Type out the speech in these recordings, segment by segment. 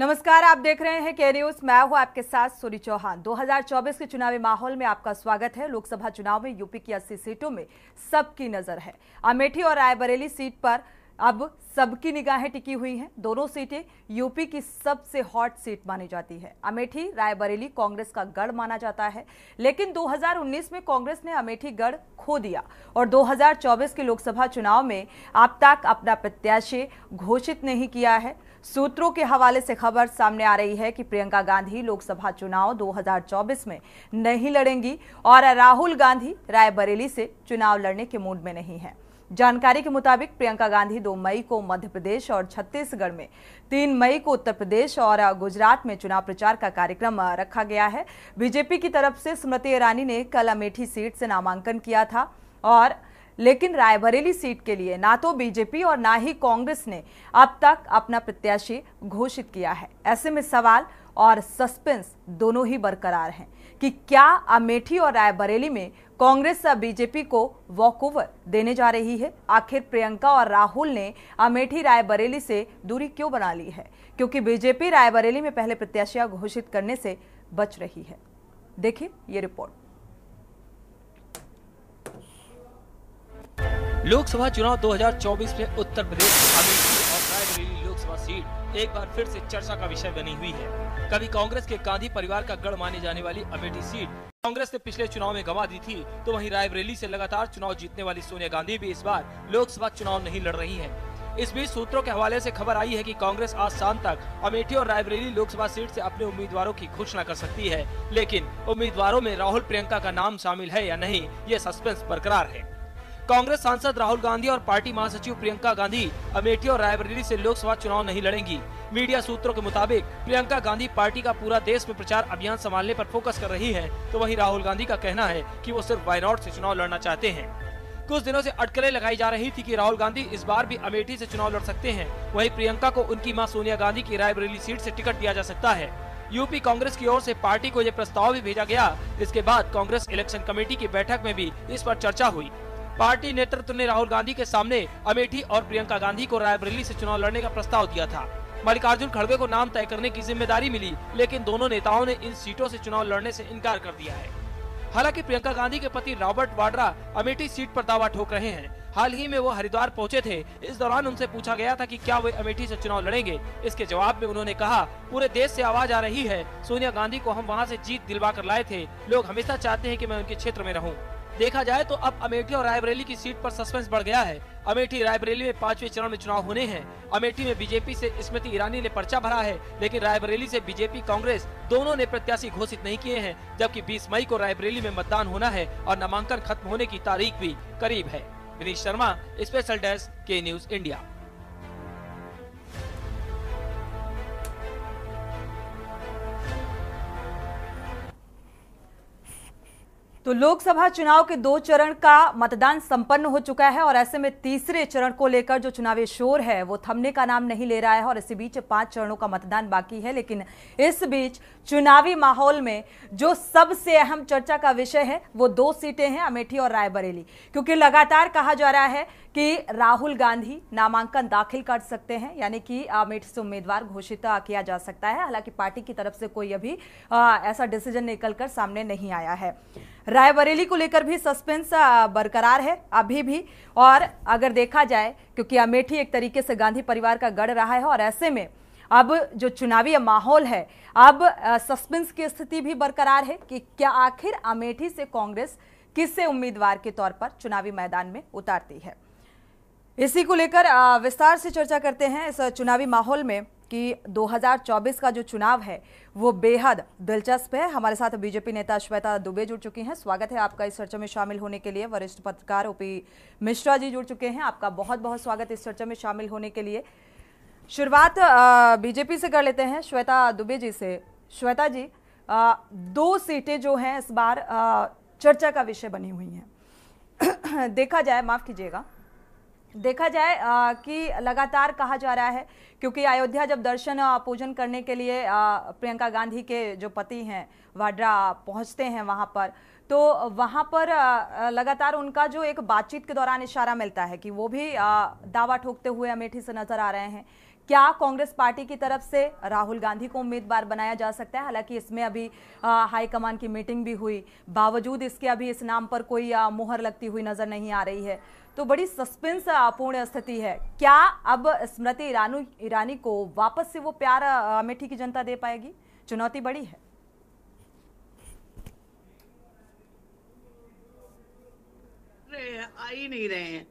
नमस्कार, आप देख रहे हैं के न्यूज़ मैं हूँ आपके साथ सूरी चौहान। 2024 के चुनावी माहौल में आपका स्वागत है। लोकसभा चुनाव में यूपी की 80 सीटों में सबकी नज़र है। अमेठी और रायबरेली सीट पर अब सबकी निगाहें टिकी हुई हैं। दोनों सीटें यूपी की सबसे हॉट सीट मानी जाती है। अमेठी, रायबरेली कांग्रेस का गढ़ माना जाता है। लेकिन 2019 में कांग्रेस ने अमेठी गढ़ खो दिया और 2024 के लोकसभा चुनाव में अब तक अपना प्रत्याशी घोषित नहीं किया है। सूत्रों के हवाले से खबर सामने आ रही है कि प्रियंका गांधी लोकसभा चुनाव 2024 में नहीं लड़ेंगी और राहुल गांधी रायबरेली से चुनाव लड़ने के मूड में नहीं है। जानकारी के मुताबिक प्रियंका गांधी 2 मई को मध्य प्रदेश और छत्तीसगढ़ में 3 मई को उत्तर प्रदेश और गुजरात में चुनाव प्रचार का कार्यक्रम रखा गया है। बीजेपी की तरफ़ से स्मृति ईरानी ने कल अमेठी सीट से नामांकन किया था और लेकिन रायबरेली सीट के लिए ना तो बीजेपी और ना ही कांग्रेस ने अब तक अपना प्रत्याशी घोषित किया है। ऐसे में सवाल और सस्पेंस दोनों ही बरकरार हैं कि क्या अमेठी और रायबरेली में कांग्रेस बीजेपी को वॉकओवर देने जा रही है? आखिर प्रियंका और राहुल ने अमेठी रायबरेली से दूरी क्यों बना ली है? क्योंकि बीजेपी रायबरेली में पहले प्रत्याशियाँ घोषित करने से बच रही है। देखिए ये रिपोर्ट। लोकसभा चुनाव 2024 में उत्तर प्रदेश अमेठी और रायबरेली लोकसभा सीट एक बार फिर से चर्चा का विषय बनी हुई है। कभी कांग्रेस के गांधी परिवार का गढ़ माने जाने वाली अमेठी सीट कांग्रेस ने पिछले चुनाव में गंवा दी थी तो वहीं रायबरेली से लगातार चुनाव जीतने वाली सोनिया गांधी भी इस बार लोकसभा चुनाव नहीं लड़ रही है। इस बीच सूत्रों के हवाले से खबर आई है कि कांग्रेस आज शाम तक अमेठी और रायबरेली लोकसभा सीट से अपने उम्मीदवारों की घोषणा कर सकती है, लेकिन उम्मीदवारों में राहुल प्रियंका का नाम शामिल है या नहीं, ये सस्पेंस बरकरार है। कांग्रेस सांसद राहुल गांधी और पार्टी महासचिव प्रियंका गांधी अमेठी और रायबरेली से लोकसभा चुनाव नहीं लड़ेंगी। मीडिया सूत्रों के मुताबिक प्रियंका गांधी पार्टी का पूरा देश में प्रचार अभियान संभालने पर फोकस कर रही हैं, तो वहीं राहुल गांधी का कहना है कि वो सिर्फ़ वायनाड से चुनाव लड़ना चाहते हैं। कुछ दिनों से अटकलें लगाई जा रही थी कि राहुल गांधी इस बार भी अमेठी से चुनाव लड़ सकते हैं। वहीं प्रियंका को उनकी माँ सोनिया गांधी की रायबरेली सीट से टिकट दिया जा सकता है। यूपी कांग्रेस की ओर से पार्टी को ये प्रस्ताव भी भेजा गया। इसके बाद कांग्रेस इलेक्शन कमेटी की बैठक में भी इस पर चर्चा हुई। पार्टी नेतृत्व ने राहुल गांधी के सामने अमेठी और प्रियंका गांधी को रायबरेली से चुनाव लड़ने का प्रस्ताव दिया था। मल्लिकार्जुन खड़गे को नाम तय करने की ज़िम्मेदारी मिली, लेकिन दोनों नेताओं ने इन सीटों से चुनाव लड़ने से इनकार कर दिया है। हालाँकि प्रियंका गांधी के पति रॉबर्ट वाड्रा अमेठी सीट पर दावा ठोक रहे हैं। हाल ही में वो हरिद्वार पहुँचे थे। इस दौरान उनसे पूछा गया था कि क्या वे अमेठी से चुनाव लड़ेंगे। इसके जवाब में उन्होंने कहा, पूरे देश से आवाज़ आ रही है। सोनिया गांधी को हम वहाँ से जीत दिलवा कर लाए थे। लोग हमेशा चाहते हैं कि मैं उनके क्षेत्र में रहूँ। देखा जाए तो अब अमेठी और रायबरेली की सीट पर सस्पेंस बढ़ गया है। अमेठी रायबरेली में पांचवे चरण में चुनाव होने हैं। अमेठी में बीजेपी से स्मृति ईरानी ने पर्चा भरा है, लेकिन रायबरेली से बीजेपी, कांग्रेस दोनों ने प्रत्याशी घोषित नहीं किए हैं, जबकि 20 मई को रायबरेली में मतदान होना है और नामांकन खत्म होने की तारीख भी करीब है। विनीत शर्मा स्पेशल डेस्क के न्यूज़ इंडिया तो लोकसभा चुनाव के दो चरण का मतदान संपन्न हो चुका है और ऐसे में तीसरे चरण को लेकर जो चुनावी शोर है, वो थमने का नाम नहीं ले रहा है और इसी बीच पाँच चरणों का मतदान बाकी है। लेकिन इस बीच चुनावी माहौल में जो सबसे अहम चर्चा का विषय है, वो दो सीटें हैं, अमेठी और रायबरेली। क्योंकि लगातार कहा जा रहा है कि राहुल गांधी नामांकन दाखिल कर सकते हैं, यानी कि अमेठी से उम्मीदवार घोषित किया जा सकता है। हालाँकि पार्टी की तरफ़ से कोई अभी ऐसा डिसीज़न निकलकर सामने नहीं आया है। रायबरेली को लेकर भी सस्पेंस बरकरार है, अभी भी। और अगर देखा जाए, क्योंकि अमेठी एक तरीके से गांधी परिवार का गढ़ रहा है, और ऐसे में अब जो चुनावी माहौल है, अब सस्पेंस की स्थिति भी बरकरार है कि क्या आखिर अमेठी से कांग्रेस किससे उम्मीदवार के तौर पर चुनावी मैदान में उतारती है। इसी को लेकर विस्तार से चर्चा करते हैं इस चुनावी माहौल में। कि 2024 का जो चुनाव है वो बेहद दिलचस्प है। हमारे साथ बीजेपी नेता श्वेता दुबे जुड़ चुकी हैं। स्वागत है आपका इस चर्चा में शामिल होने के लिए। वरिष्ठ पत्रकार ओपी मिश्रा जी जुड़ चुके हैं। आपका बहुत बहुत स्वागत इस चर्चा में शामिल होने के लिए। शुरुआत बीजेपी से कर लेते हैं श्वेता दुबे जी से। श्वेता जी आ, दो सीटें जो हैं इस बार आ, चर्चा का विषय बनी हुई हैं। देखा जाए माफ़ कीजिएगा। देखा जाए आ, कि लगातार कहा जा रहा है क्योंकि अयोध्या जब दर्शन पूजन करने के लिए आ, प्रियंका गांधी के जो पति हैं वाड्रा पहुँचते हैं वहाँ पर तो वहाँ पर लगातार उनका जो एक बातचीत के दौरान इशारा मिलता है कि वो भी दावा ठोकते हुए अमेठी से नज़र आ रहे हैं। क्या कांग्रेस पार्टी की तरफ़ से राहुल गांधी को उम्मीदवार बनाया जा सकता है? हालाँकि इसमें अभी हाईकमान की मीटिंग भी हुई बावजूद इसके अभी इस नाम पर कोई मुहर लगती हुई नज़र नहीं आ रही है। तो बड़ी सस्पेंस पूर्ण स्थिति है। क्या अब स्मृति ईरानी ईरानी को वापस से वो प्यार अमेठी की जनता दे पाएगी? चुनौती बड़ी है। आ ही नहीं रहे हैं।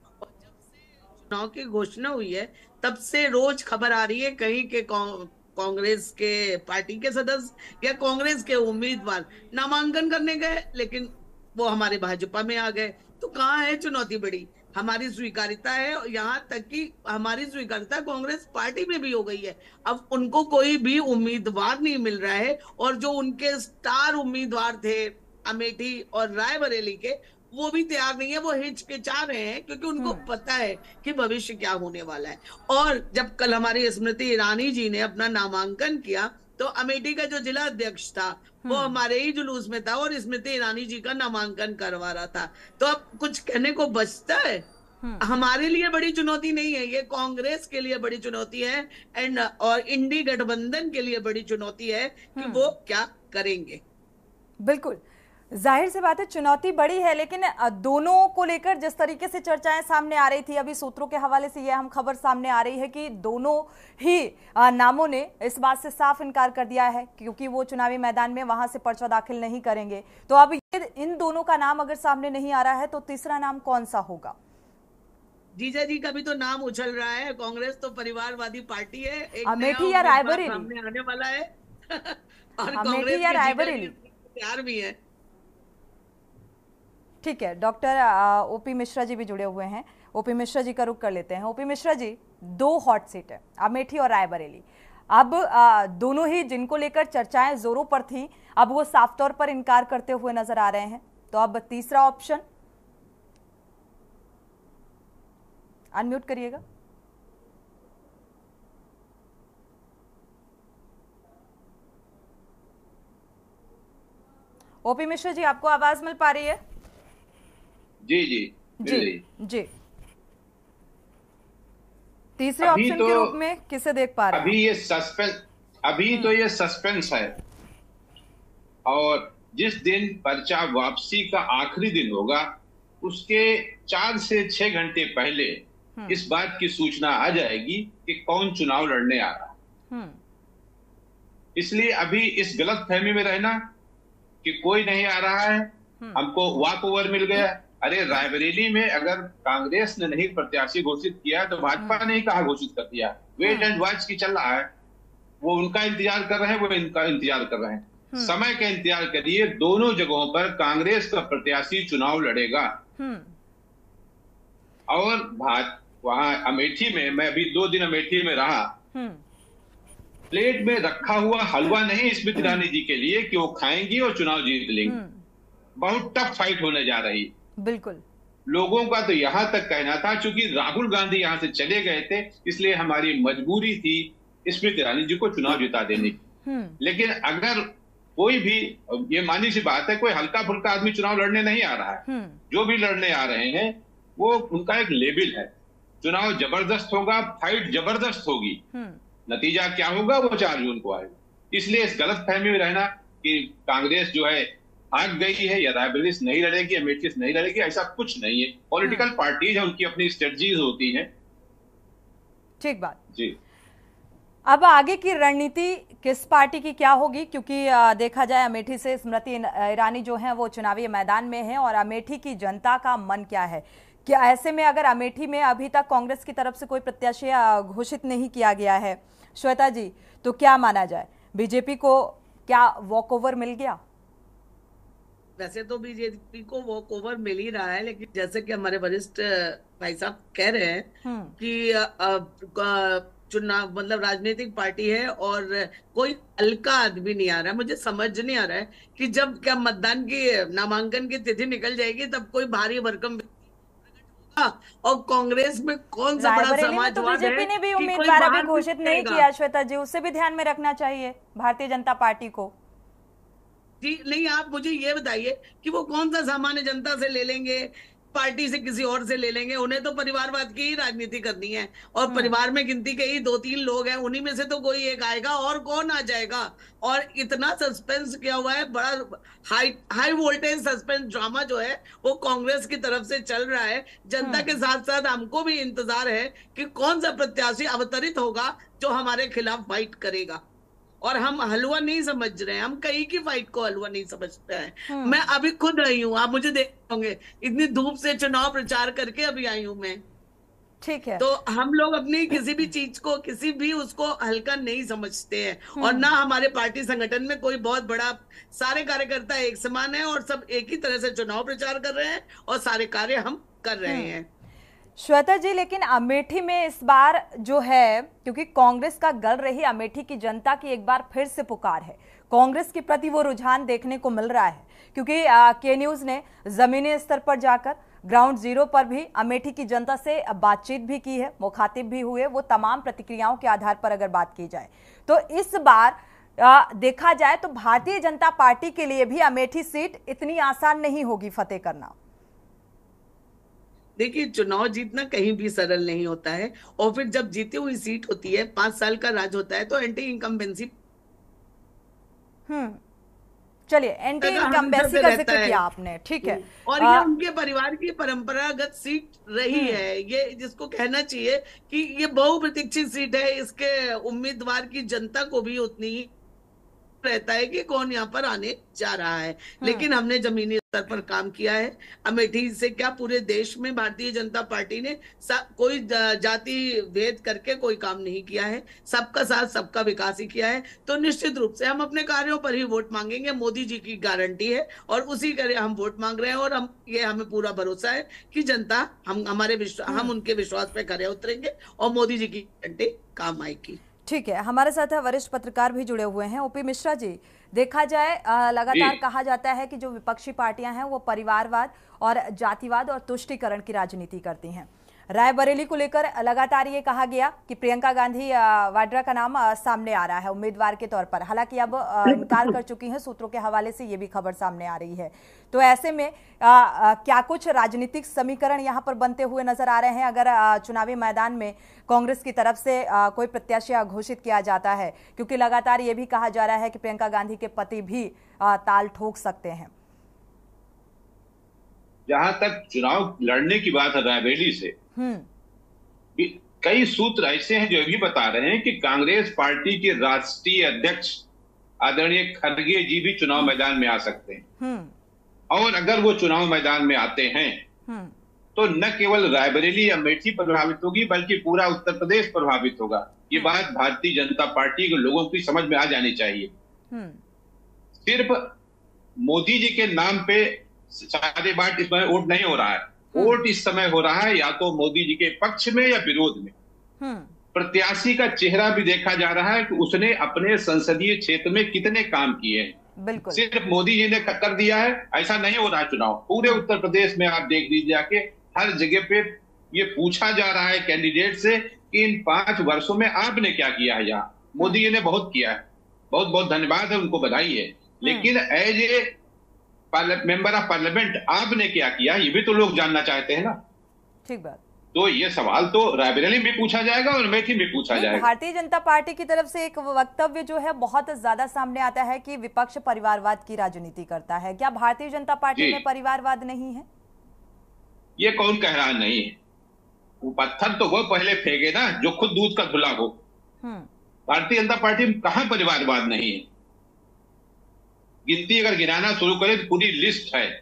चुनाव की घोषणा हुई है, तब से रोज खबर आ रही है कहीं के, कांग्रेस के पार्टी के सदस्य या कांग्रेस के उम्मीदवार नामांकन करने गए, लेकिन वो हमारे भाजपा में आ गए। तो कहाँ है चुनौती बड़ी? हमारी स्वीकारिता है यहाँ तक कि हमारी स्वीकारिता कांग्रेस पार्टी में भी हो गई है अब उनको कोई भी उम्मीदवार नहीं मिल रहा है और जो उनके स्टार उम्मीदवार थे अमेठी और रायबरेली के वो भी तैयार नहीं है वो हिचकिचा रहे हैं क्योंकि उनको हम्म। पता है कि भविष्य क्या होने वाला है और जब कल हमारी स्मृति ईरानी जी ने अपना नामांकन किया तो अमेठी का जो जिला अध्यक्ष था वो हम्म। हमारे ही जुलूस में था और स्मृति ईरानी जी का नामांकन करवा रहा था। तो अब कुछ कहने को बचता है? हम्म। हमारे लिए बड़ी चुनौती नहीं है ये कांग्रेस के लिए बड़ी चुनौती है एंड और इंडी गठबंधन के लिए बड़ी चुनौती है कि वो क्या करेंगे। बिल्कुल। ज़ाहिर सी बात है चुनौती बड़ी है लेकिन दोनों को लेकर जिस तरीके से चर्चाएँ सामने आ रही थी अभी सूत्रों के हवाले से यह हम खबर सामने आ रही है कि दोनों ही नामों ने इस बात से साफ़ इनकार कर दिया है क्योंकि वो चुनावी मैदान में वहाँ से पर्चा दाखिल नहीं करेंगे। तो अब ये इन दोनों का नाम अगर सामने नहीं आ रहा है तो तीसरा नाम कौन सा होगा? जीजा जी का भी तो नाम उछल रहा है कांग्रेस तो परिवारवादी पार्टी है अमेठी या रायबरेली? आने वाला है। और कांग्रेस या रायबरेली? तैयार भी है। ठीक है डॉक्टर ओपी मिश्रा जी भी जुड़े हुए हैं। ओपी मिश्रा जी का रुख कर लेते हैं। ओपी मिश्रा जी दो हॉट सीट है अमेठी और रायबरेली। अब आ, दोनों ही जिनको लेकर चर्चाएँ जोरों पर थी अब वो साफ़ तौर पर इनकार करते हुए नज़र आ रहे हैं। तो अब तीसरा ऑप्शन। अनम्यूट करिएगा। ओपी मिश्रा जी आपको आवाज़ मिल पा रही है? जी जी जी जी। तीसरे ऑप्शन तो, के रूप में किसे देख पा रहे अभी ये सस्पेंस अभी तो ये सस्पेंस है। और जिस दिन पर्चा वापसी का आखिरी दिन होगा उसके चार से छह घंटे पहले हम्म। इस बात की सूचना आ जाएगी कि कौन चुनाव लड़ने आ रहा हम्म। इसलिए अभी इस गलत फहमी में रहना कि कोई नहीं आ रहा है हम्म। हमको वॉक ओवर मिल गया। अरे रायबरेली में अगर कांग्रेस ने नहीं प्रत्याशी घोषित किया तो भाजपा ने ही कहा घोषित कर दिया? वेट एंड वॉच की चल रहा है। वो उनका इंतज़ार कर रहे हैं वो इनका इंतज़ार कर रहे हैं। हम्म। समय का इंतज़ार करिए दोनों जगहों पर कांग्रेस का प्रत्याशी चुनाव लड़ेगा। हम्म। और भाज वहाँ अमेठी में मैं अभी दो दिन अमेठी में रहा। प्लेट में रखा हुआ हलवा नहीं स्मृति ईरानी जी के लिए कि वो खाएँगी और चुनाव जीत लेंगी। बहुत टफ फाइट होने जा रही। बिल्कुल लोगों का तो यहाँ तक कहना था क्योंकि राहुल गांधी यहाँ से चले गए थे इसलिए हमारी मजबूरी थी स्मृति ईरानी जी को चुनाव जिता देने की हम्म। लेकिन अगर कोई भी ये मानी सी बात है कोई हल्का फुल्का आदमी चुनाव लड़ने नहीं आ रहा है हम्म। जो भी लड़ने आ रहे हैं वो उनका एक लेबिल है चुनाव ज़बरदस्त होगा फाइट ज़बरदस्त होगी हम्म। नतीजा क्या होगा वो चार जून को आएगा इसलिए इस गलत फहमी में रहना कि कांग्रेस जो है भाग गई है या रायबरेली नहीं लड़ेगी अमेठी नहीं लड़ेगी ऐसा कुछ नहीं है। पॉलिटिकल पार्टीज़ है उनकी अपनी स्ट्रेटजीज होती हैं। ठीक बात। जी। अब आगे की रणनीति किस पार्टी की क्या होगी? क्योंकि देखा जाए अमेठी से स्मृति ईरानी जो है वो चुनावी मैदान में है और अमेठी की जनता का मन क्या है? क्या ऐसे में अगर अमेठी में अभी तक कांग्रेस की तरफ़ से कोई प्रत्याशी घोषित नहीं किया गया है श्वेता जी तो क्या माना जाए? बीजेपी को क्या वॉकओवर मिल गया? वैसे तो बीजेपी को वो कोवर मिल ही रहा है लेकिन जैसे कि हमारे वरिष्ठ भाई साहब कह रहे हैं हम्म। कि चुनाव मतलब राजनीतिक पार्टी है और कोई हल्का आदमी नहीं आ रहा है। मुझे समझ नहीं आ रहा है कि जब क्या मतदान की नामांकन की तिथि निकल जाएगी तब कोई भारी भरकम और कांग्रेस में कौन सा बड़ा तो समाजवाद तो बीजेपी ने भी उम्मीदवार अभी घोषित नहीं किया श्वेता जी उसे भी ध्यान में रखना चाहिए भारतीय जनता पार्टी को। जी नहीं आप मुझे ये बताइए कि वो कौन सा सामान्य जनता से ले लेंगे? पार्टी से किसी और से ले लेंगे? उन्हें तो परिवारवाद की ही राजनीति करनी है। और परिवार में गिनती के ही दो तीन लोग हैं उन्हीं में से तो कोई एक आएगा और कौन आ जाएगा? और इतना सस्पेंस किया हुआ है? बड़ा high high voltage suspense drama जो है वो कांग्रेस की तरफ़ से चल रहा है। जनता के साथ साथ हमको भी इंतज़ार है कि कौन सा प्रत्याशी अवतरित होगा जो हमारे खिलाफ फाइट करेगा। और हम हलवा नहीं समझ रहे हैं। हम कहीं की फाइट को हलवा नहीं समझते हैं। मैं अभी खुद आई हूँ। आप मुझे देख होंगे इतनी धूप से चुनाव प्रचार करके अभी आई हूँ मैं। ठीक है। तो हम लोग अपनी किसी भी चीज़ को किसी भी उसको हल्का नहीं समझते हैं। और ना हमारे पार्टी संगठन में कोई बहुत बड़ा सारे कार्यकर्ता एक समान है और सब एक ही तरह से चुनाव प्रचार कर रहे हैं और सारे कार्य हम कर रहे हैं। श्वेता जी लेकिन अमेठी में इस बार जो है क्योंकि कांग्रेस का गल रही अमेठी की जनता की एक बार फिर से पुकार है। कांग्रेस के प्रति वो रुझान देखने को मिल रहा है क्योंकि के न्यूज़ ने जमीनी स्तर पर जाकर ग्राउंड ज़ीरो पर भी अमेठी की जनता से बातचीत भी की है मुखातिब भी हुए वो तमाम प्रतिक्रियाओं के आधार पर अगर बात की जाए। तो इस बार आ, देखा जाए तो भारतीय जनता पार्टी के लिए भी अमेठी सीट इतनी आसान नहीं होगी फतेह करना। देखिए चुनाव जीतना कहीं भी सरल नहीं होता है। और फिर जब जीती हुई सीट होती है पाँच साल का राज होता है तो एंटी इनकम्बेंसी हम्म। चलिए एंटी इनकम्बेंसी का ज़िक्र किया आपने ठीक है। और आ, ये उनके परिवार की परंपरागत सीट रही हम्म। है। ये जिसको कहना चाहिए कि ये बहुप्रतीक्षित सीट है इसके उम्मीदवार की जनता को भी उतनी ही रहता है कि कौन यहाँ पर आने जा रहा है। हाँ। लेकिन हमने जमीनी स्तर पर काम किया है। अमेठी से क्या पूरे देश में भारतीय जनता पार्टी ने कोई जाति भेद करके कोई काम नहीं किया है। सबका साथ सबका विकास ही किया है। तो निश्चित रूप से हम अपने कार्यों पर ही वोट मांगेंगे। मोदी जी की गारंटी है और उसी करे हम वोट मांग रहे हैं और हम ये हमें पूरा भरोसा है कि जनता हम हमारे विश्वास हम हाँ। उनके विश्वास पे खड़े उतरेंगे और मोदी जी की गारंटी काम आएगी। ठीक है हमारे साथ है वरिष्ठ पत्रकार भी जुड़े हुए हैं। ओपी मिश्रा जी देखा जाए लगातार कहा जाता है कि जो विपक्षी पार्टियाँ हैं वो परिवारवाद और जातिवाद और तुष्टिकरण की राजनीति करती हैं। रायबरेली को लेकर लगातार ये कहा गया कि प्रियंका गांधी वाड्रा का नाम सामने आ रहा है। उम्मीदवार के तौर पर। हालाँकि अब इनकार कर चुकी हैं सूत्रों के हवाले से ये भी खबर सामने आ रही है। तो ऐसे में आ, आ, क्या कुछ राजनीतिक समीकरण यहाँ पर बनते हुए नज़र आ रहे हैं? अगर चुनावी मैदान में कांग्रेस की तरफ़ से आ, कोई प्रत्याशी घोषित किया जाता है क्योंकि लगातार ये भी कहा जा रहा है कि प्रियंका गांधी के पति भी आ, ताल ठोक सकते हैं। जहाँ तक चुनाव लड़ने की बात है रायबरेली से। कई सूत्र ऐसे हैं जो भी बता रहे हैं कि कांग्रेस पार्टी के राष्ट्रीय अध्यक्ष आदरणीय खड़गे जी भी चुनाव मैदान में आ सकते हैं। हम्म। और अगर वो चुनाव मैदान में आते हैं हम्म। तो न केवल रायबरेली या अमेठी प्रभावित होगी बल्कि पूरा उत्तर प्रदेश प्रभावित होगा। ये बात भारतीय जनता पार्टी के लोगों की समझ में आ जानी चाहिए। सिर्फ़ मोदी जी के नाम पे सारे बात इसमें वोट नहीं हो रहा है। वोट इस समय हो रहा है या तो मोदी जी के पक्ष में या विरोध में। हम्म। प्रत्याशी का चेहरा भी देखा जा रहा है कि उसने अपने संसदीय क्षेत्र में कितने काम किए हैं। बिल्कुल। सिर्फ़ मोदी जी ने कर दिया है ऐसा नहीं हो रहा चुनाव। पूरे उत्तर प्रदेश में आप देख लीजिए आके हर जगह पे ये पूछा जा रहा है कैंडिडेट से कि इन पाँच वर्षों में आपने क्या किया है यहाँ? मोदी जी ने बहुत किया है। बहुत बहुत धन्यवाद है उनको बधाई है। हम्म। लेकिन as a member of parliament आपने क्या किया? ये भी तो लोग जानना चाहते हैं ना। ठीक बात। तो ये सवाल तो रायबरेली में पूछा जाएगा और अमेठी में पूछा जाएगा। भारतीय जनता पार्टी की तरफ़ से एक वक्तव्य जो है बहुत ज़्यादा सामने आता है कि विपक्ष परिवारवाद की राजनीति करता है। क्या भारतीय जनता पार्टी में परिवारवाद नहीं है? ये कौन कह रहा नहीं है? वो पत्थर तो वो पहले फेंके ना जो खुद दूध का धुला हो। हम्म। भारतीय जनता पार्टी में कहा परिवारवाद नहीं है? गिनती अगर गिनाना शुरू करें तो पूरी लिस्ट है।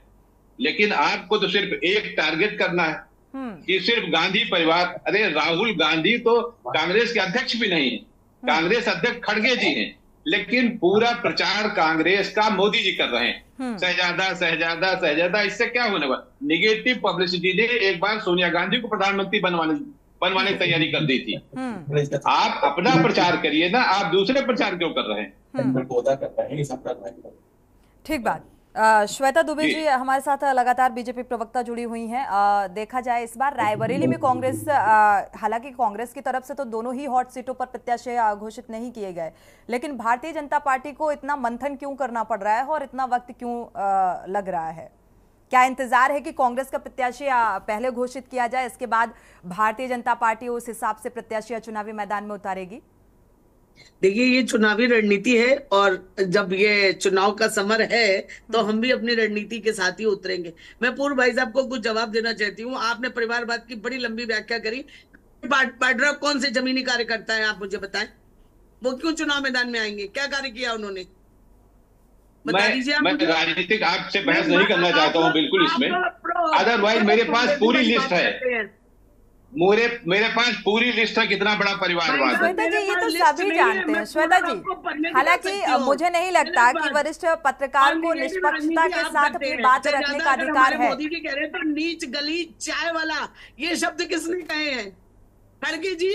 लेकिन आपको तो सिर्फ़ एक टारगेट करना है हम्म। कि सिर्फ़ गांधी परिवार अरे राहुल गांधी तो कांग्रेस के अध्यक्ष भी नहीं है। हम्म। कांग्रेस अध्यक्ष खड़गे जी हैं लेकिन पूरा प्रचार कांग्रेस का मोदी जी कर रहे हैं। हम्म। शहजादा शहजादा शहजादा इससे क्या होने वाला? निगेटिव पब्लिसिटी ने एक बार सोनिया गांधी को प्रधानमंत्री बनवाने बनवाने की तैयारी कर दी थी। आप अपना प्रचार करिए ना आप दूसरे प्रचार क्यों कर रहे हैं? ठीक बात। श्वेता दुबे जी, हमारे साथ लगातार बीजेपी प्रवक्ता जुड़ी हुई हैं। देखा जाए इस बार रायबरेली में कांग्रेस हालाँकि कांग्रेस की तरफ़ से तो दोनों ही हॉट सीटों पर प्रत्याशी घोषित नहीं किए गए लेकिन भारतीय जनता पार्टी को इतना मंथन क्यों करना पड़ रहा है और इतना वक्त क्यों लग रहा है? क्या इंतज़ार है कि कांग्रेस का प्रत्याशी पहले घोषित किया जाए इसके बाद भारतीय जनता पार्टी उस हिसाब से प्रत्याशी चुनावी मैदान में उतारेगी? देखिए ये चुनावी रणनीति है और जब ये चुनाव का समर है तो हम भी अपनी रणनीति के साथ ही उतरेंगे। मैं पूर्व भाई साहब को कुछ जवाब देना चाहती हूँ। आपने परिवारवाद की बड़ी लंबी व्याख्या करी। पाड्रा कौन से जमीनी कार्यकर्ता है आप मुझे बताएँ? वो क्यों चुनाव मैदान में आएँगे? क्या कार्य किया उन्होंने? बता दीजिए मैं राजनीतिक आपसे बहस नहीं करना चाहता हूँ बिल्कुल इसमें। अदरवाइज़ मेरे पास पूरी लिस्ट है। मेरे मेरे पास पूरी लिस्ट है कितना बड़ा परिवार श्वेता जी ये तो सभी जानते हैं श्वेता जी। हालाँकि मुझे नहीं लगता कि वरिष्ठ पत्रकार को निष्पक्षता के साथ अपनी बात रखने का अधिकार है। मोदी जी कह रहे हैं तो नीच गली चाय वाला ये शब्द किसने कहे हैं? खड़गे जी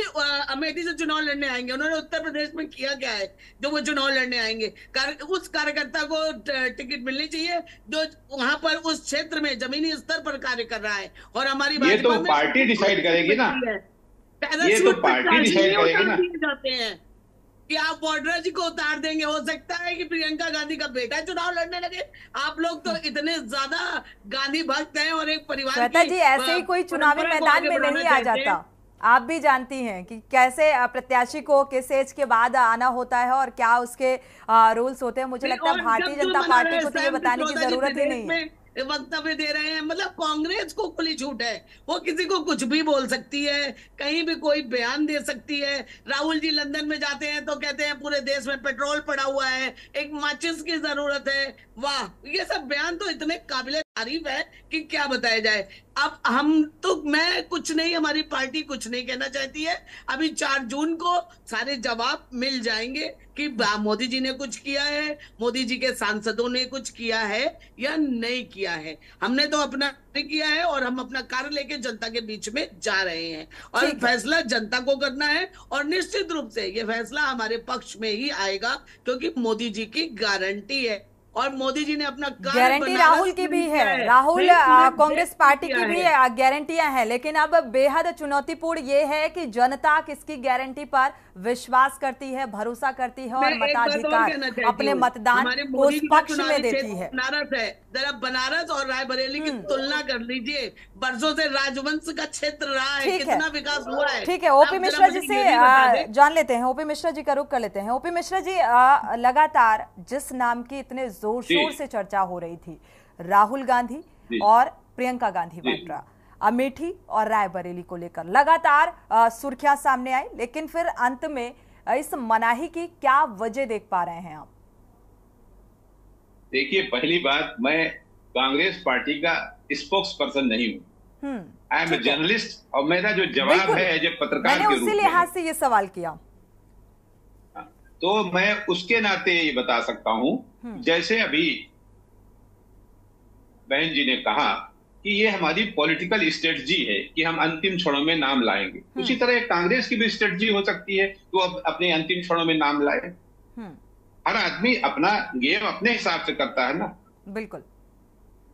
अमेठी से चुनाव लड़ने आएँगे। उन्होंने उत्तर प्रदेश में किया क्या है? जो वो चुनाव लड़ने आएँगे। कार, उस कार्यकर्ता को टिकट मिलनी चाहिए जो वहाँ पर उस क्षेत्र में जमीनी स्तर पर कार्य कर रहा है। और हमारी ये तो पार्टी डिसाइड करेगी ना। ये तो पार्टी डिसाइड करेगी ना। जाते हैं कि आप वाड्रा जी को उतार देंगे। हो सकता है कि प्रियंका गांधी का बेटा चुनाव लड़ने लगे। आप लोग तो इतने ज़्यादा गांधी भक्त हैं और एक परिवार जी ऐसे ही कोई चुनावी मैदान में नहीं आ जाता। आप भी जानती हैं कि कैसे प्रत्याशी को किस एज के बाद आना होता है और क्या उसके रूल्स होते हैं। मुझे लगता है भारतीय जनता पार्टी को तो ये बताने की ज़रूरत ही नहीं है। वक्तव्य दे रहे हैं मतलब कांग्रेस को खुली छूट है वो किसी को कुछ भी बोल सकती है कहीं भी कोई बयान दे सकती है। राहुल जी लंदन में जाते हैं तो कहते हैं पूरे देश में पेट्रोल पड़ा हुआ है एक माचिस की ज़रूरत है। वाह ये सब बयान तो इतने काबिल तारीफ़ है कि क्या बताया जाए। अब हम तो मैं कुछ नहीं हमारी पार्टी कुछ नहीं कहना चाहती है। अभी चार जून को सारे जवाब मिल जाएँगे कि मोदी जी ने कुछ किया है मोदी जी के सांसदों ने कुछ किया है या नहीं किया है। हमने तो अपना किया है और हम अपना कार्य लेके जनता के बीच में जा रहे हैं। और फैसला जनता को करना है और निश्चित रूप से ये फैसला हमारे पक्ष में ही आएगा क्योंकि मोदी जी की गारंटी है। और मोदी जी ने अपना गारंटी राहुल की भी है। राहुल कांग्रेस पार्टी की भी गारंटियाँ हैं। लेकिन अब बेहद चुनौतीपूर्ण ये है कि जनता किसकी गारंटी पर विश्वास करती है भरोसा करती है और मताधिकार अपने मतदान को पक्ष में देती है। बनारस है। जरा बनारस और रायबरेली की हम्म। तुलना कर लीजिए। बरसों से राजवंश का क्षेत्र रहा है कितना विकास हुआ है। ठीक है ओपी मिश्रा जी से जान लेते हैं ओपी मिश्रा जी का रुख कर लेते हैं। ओपी मिश्रा जी लगातार जिस नाम की इतने ज़ोर शोर से चर्चा हो रही थी राहुल गांधी और प्रियंका गांधी वाड्रा। अमेठी और रायबरेली को लेकर लगातार सुर्खियाँ सामने आई लेकिन फिर अंत में इस मनाही की क्या वजह देख पा रहे हैं आप? देखिए पहली बात मैं कांग्रेस पार्टी का स्पोक्स पर्सन नहीं हूँ। आई एम ए जर्नलिस्ट और मेरा जो जवाब है एज ए पत्रकार के रूप में। लिहाज से ये सवाल किया। तो मैं उसके नाते ये बता सकता हूँ। हम्म। जैसे अभी बहन जी ने कहा कि ये हमारी पॉलिटिकल स्ट्रेटजी है कि हम अंतिम क्षणों में नाम लाएँगे। हम्म। उसी तरह कांग्रेस की भी स्ट्रेटजी हो सकती है तो अब अपने अंतिम क्षणों में नाम लाए। हम्म। हर आदमी अपना गेम अपने हिसाब से करता है ना। बिल्कुल।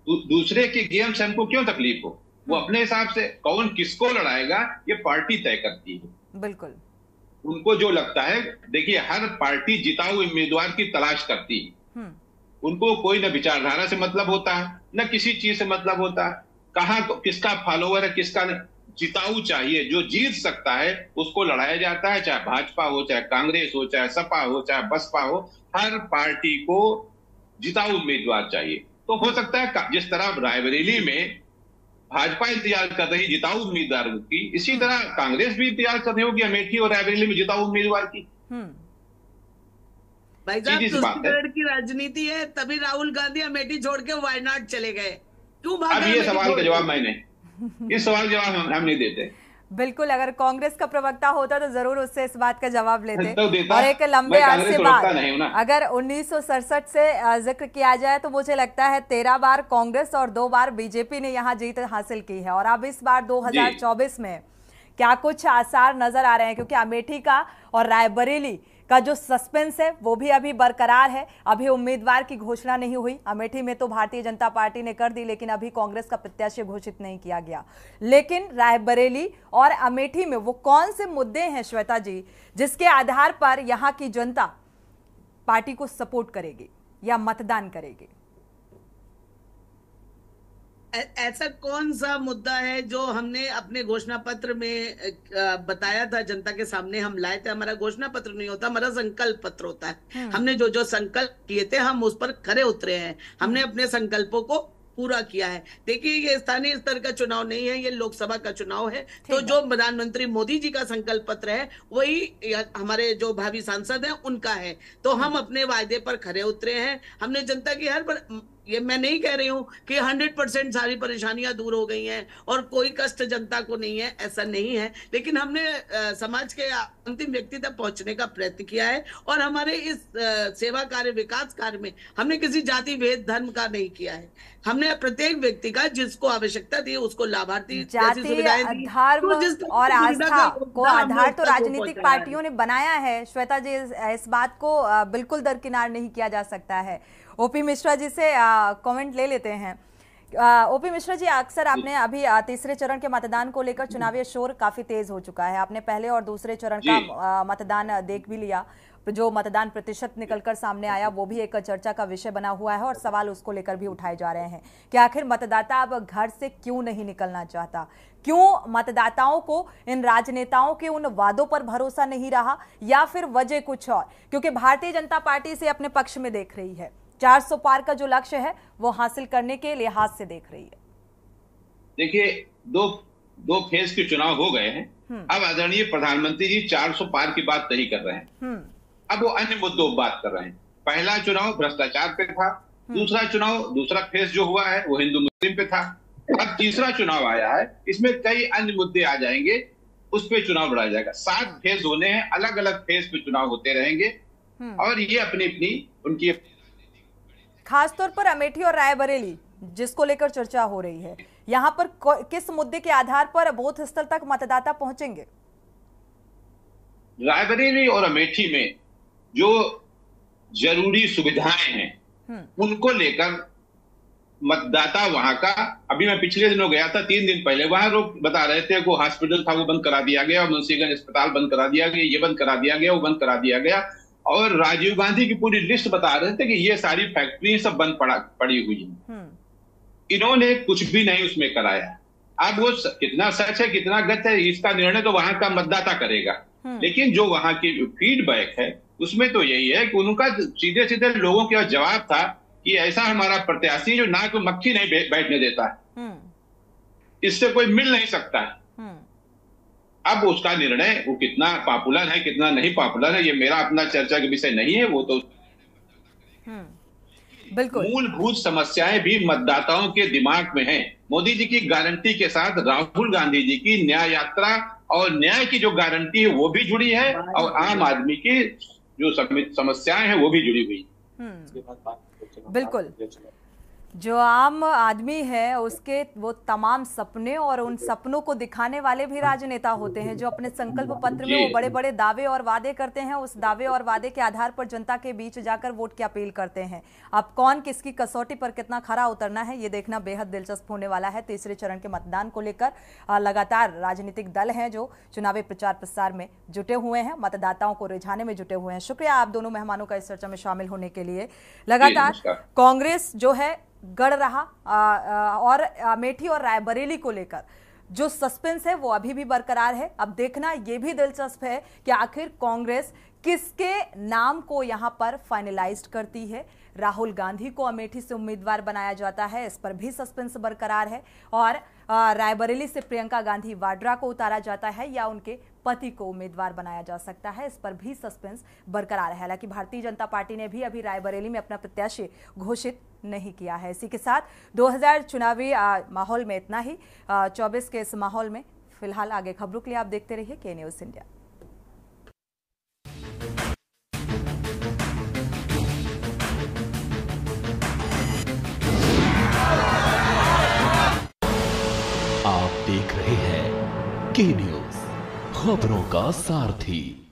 दू, दूसरे के गेम से हमको क्यों तकलीफ़ हो? वो हम्म। अपने हिसाब से कौन किसको लड़ाएगा ये पार्टी तय करती है। बिल्कुल। उनको जो लगता है देखिए हर पार्टी जिताऊ उम्मीदवार की तलाश करती है। उनको कोई ना विचारधारा से मतलब होता है, न किसी चीज़ से मतलब होता है। कहा तो किसका फॉलोवर है, किसका जिताऊ चाहिए, जो जीत सकता है, उसको लड़ाया जाता है, चाहे भाजपा हो, चाहे कांग्रेस हो, चाहे सपा हो, चाहे बसपा हो, हर पार्टी को जिताऊ उम्मीदवार चाहिए। तो हो सकता है जिस तरह रायबरेली में भाजपा इंतज़ार कर रही जिताऊ उम्मीदवार की, इसी तरह कांग्रेस भी इंतज़ार कर रही होगी, अमेठी और रायबरेली में जिताऊ उम्मीदवार की। हम्म। भाई साहब की राजनीति है तभी राहुल गांधी अमेठी छोड़ के वायनाड चले गए। क्यों अब ये सवाल का जवाब मैंने। इस सवाल का जवाब हम, हम नहीं देते। बिल्कुल अगर कांग्रेस का प्रवक्ता होता तो ज़रूर उससे इस बात का जवाब लेते। तो और एक लंबे अरसे बाद अगर उन्नीस सौ सड़सठ से ज़िक्र किया जाए तो मुझे लगता है तेरह बार कांग्रेस और दो बार बीजेपी ने यहाँ जीत हासिल की है। और अब इस बार 2024 में क्या कुछ आसार नज़र आ रहे हैं? क्योंकि अमेठी का और रायबरेली का जो सस्पेंस है, वो भी अभी बरकरार है। अभी उम्मीदवार की घोषणा नहीं हुई। अमेठी में तो भारतीय जनता पार्टी ने कर दी, लेकिन अभी कांग्रेस का प्रत्याशी घोषित नहीं किया गया। लेकिन रायबरेली और अमेठी में वो कौन से मुद्दे हैं, श्वेता जी, जिसके आधार पर यहाँ की जनता पार्टी को सपोर्ट करेगी या मतदान करेगी? ऐसा कौन सा मुद्दा है जो हमने अपने घोषणा पत्र में बताया था जनता के सामने? हम लाए थे हमारा घोषणा पत्र नहीं होता हमारा संकल्प पत्र होता है। हम्म। हमने जो जो संकल्प किए थे हम उस पर खरे उतरे हैं। हमने अपने संकल्पों को पूरा किया है। देखिए ये स्थानीय स्तर का चुनाव नहीं है ये लोकसभा का चुनाव है। तो जो प्रधानमंत्री मोदी जी का संकल्प पत्र है वही हमारे जो भावी सांसद हैं उनका है। तो हम अपने वायदे पर खरे उतरे हैं। हमने जनता की हर ये मैं नहीं कह रही हूँ कि हंड्रेड परसेंट सारी परेशानियाँ दूर हो गई हैं और कोई कष्ट जनता को नहीं है ऐसा नहीं है। लेकिन हमने आ, समाज के अंतिम व्यक्ति तक पहुँचने का प्रयत्न किया है और हमारे इस आ, सेवा कार्य विकास कार्य में हमने किसी जाति भेद धर्म का नहीं किया है। हमने प्रत्येक व्यक्ति का जिसको आवश्यकता थी उसको लाभार्थी धर्म तो और आस्था को आधार तो राजनीतिक पार्टियों ने बनाया है। श्वेता जी इस बात को बिल्कुल दरकिनार नहीं किया जा सकता है। ओपी मिश्रा जी से कमेंट ले लेते हैं। ओपी मिश्रा जी अक्सर आपने अभी तीसरे चरण के मतदान को लेकर चुनावी शोर काफ़ी तेज हो चुका है। आपने पहले और दूसरे चरण का मतदान देख भी लिया। जो मतदान प्रतिशत निकलकर सामने आया वो भी एक चर्चा का विषय बना हुआ है और सवाल उसको लेकर भी उठाए जा रहे हैं कि आखिर मतदाता अब घर से क्यों नहीं निकलना चाहता? क्यों मतदाताओं को इन राजनेताओं के उन वादों पर भरोसा नहीं रहा या फिर वजह कुछ और? क्योंकि भारतीय जनता पार्टी से अपने पक्ष में देख रही है। 400 पार का जो लक्ष्य है वो हासिल करने के लिहाज से देख रही है। देखिए दो दो फ़ेज़ के चुनाव हो गए हैं। हम्म। अब आदरणीय प्रधानमंत्री जी 400 पार की बात नहीं कर रहे हैं। हम्म। अब वो अन्य मुद्दों पर बात कर रहे हैं। पहला चुनाव भ्रष्टाचार पे था। हम्म। दूसरा चुनाव दूसरा फ़ेज़ जो हुआ है वो हिंदू मुस्लिम पे था। अब तीसरा चुनाव आया है। इसमें कई अन्य मुद्दे आ जाएँगे। उस पर चुनाव बढ़ाया जाएगा। सात फ़ेज़ होने हैं। अलग अलग फ़ेज़ पे चुनाव होते रहेंगे। और ये अपनी अपनी उनकी खासतौर पर अमेठी और रायबरेली जिसको लेकर चर्चा हो रही है। यहाँ पर किस मुद्दे के आधार पर बूथ स्थल तक मतदाता पहुँचेंगे? रायबरेली और अमेठी में जो ज़रूरी सुविधाएँ हैं हम्म। उनको लेकर मतदाता वहाँ का अभी मैं पिछले दिनों गया था तीन दिन पहले वहाँ लोग बता रहे थे को हॉस्पिटल था वो बंद करा दिया गया मुंशीगंज अस्पताल बंद करा दिया गया ये बंद करा दिया गया वो बंद करा दिया गया। और राजीव गांधी की पूरी लिस्ट बता रहे थे कि ये सारी फैक्ट्री सब बंद पड़ा पड़ी हुई है हम्म। इन्होंने कुछ भी नहीं उसमें कराया अब वो कितना सच है कितना गत है इसका निर्णय तो वहाँ का मतदाता करेगा हम्म। लेकिन जो वहाँ की फीडबैक है उसमें तो यही है कि उनका सीधे सीधे लोगों के जवाब था कि ऐसा हमारा प्रत्याशी जो ना कोई मक्खी नहीं बैठने देता है हम्म। इससे कोई मिल नहीं सकता है अब उसका निर्णय वो कितना पॉपुलर है कितना नहीं पॉपुलर है ये मेरा अपना चर्चा का विषय नहीं है वो तो हम्म, बिल्कुल। मूलभूत समस्याएँ भी मतदाताओं के दिमाग में हैं। मोदी जी की गारंटी के साथ राहुल गांधी जी की न्याय यात्रा और न्याय की जो गारंटी है वो भी जुड़ी है और आम आदमी की जो समस्याएँ हैं वो भी जुड़ी हुई। हम्म। बिल्कुल। जो आम आदमी है उसके वो तमाम सपने और उन सपनों को दिखाने वाले भी राजनेता होते हैं जो अपने संकल्प पत्र में वो बड़े बड़े दावे और वादे करते हैं उस दावे और वादे के आधार पर जनता के बीच जाकर वोट की अपील करते हैं। अब कौन किसकी कसौटी पर कितना खरा उतरना है ये देखना बेहद दिलचस्प होने वाला है। तीसरे चरण के मतदान को लेकर लगातार राजनीतिक दल हैं जो चुनावी प्रचार प्रसार में जुटे हुए हैं मतदाताओं को रिझाने में जुटे हुए हैं। शुक्रिया आप दोनों मेहमानों का इस चर्चा में शामिल होने के लिए। लगातार कांग्रेस जो है गढ़ रहा और अमेठी और रायबरेली को लेकर। जो सस्पेंस है, वो अभी भी बरकरार है। अब देखना, ये भी दिलचस्प है कि आखिर कांग्रेस किसके नाम को यहाँ पर फाइनलाइज्ड करती है। राहुल गांधी को अमेठी से उम्मीदवार बनाया जाता है, इस पर भी सस्पेंस बरकरार है। और रायबरेली से प्रियंका गांधी वाड्रा को उतारा जाता है, या उनके पति को उम्मीदवार बनाया जा सकता है। इस पर भी सस्पेंस बरकरार है। हालाँकि भारतीय जनता पार्टी ने भी अभी रायबरेली में अपना प्रत्याशी घोषित नहीं किया है। इसी के साथ 2000 चुनावी माहौल में इतना ही। चौबीस के इस माहौल में फ़िलहाल आगे खबरों के लिए आप देखते रहिए के न्यूज़ इंडिया। देख रहे हैं के न्यूज़। खबरों का सारथी।